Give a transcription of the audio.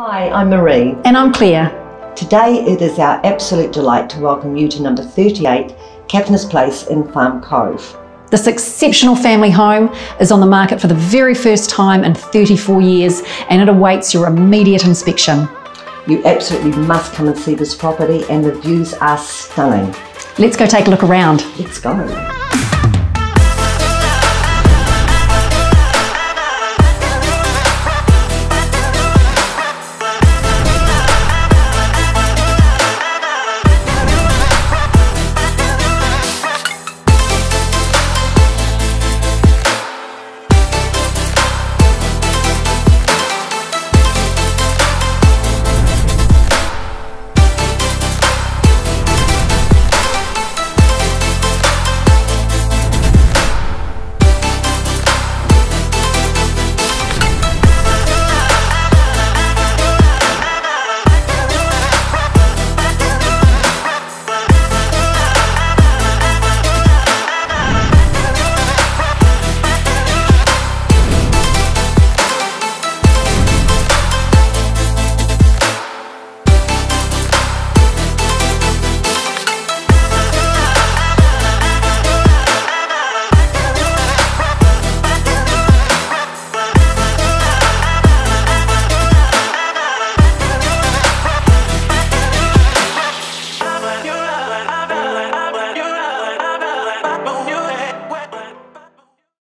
Hi, I'm Marie. And I'm Claire. Today it is our absolute delight to welcome you to number 38, Caithness Place in Farm Cove. This exceptional family home is on the market for the very first time in 34 years and it awaits your immediate inspection. You absolutely must come and see this property and the views are stunning. Let's go take a look around. Let's go.